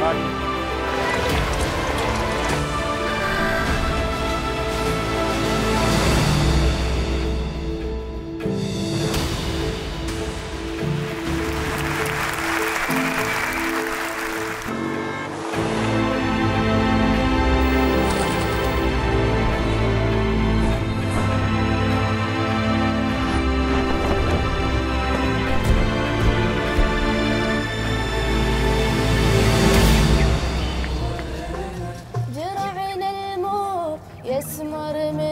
Like. Yes, Marime.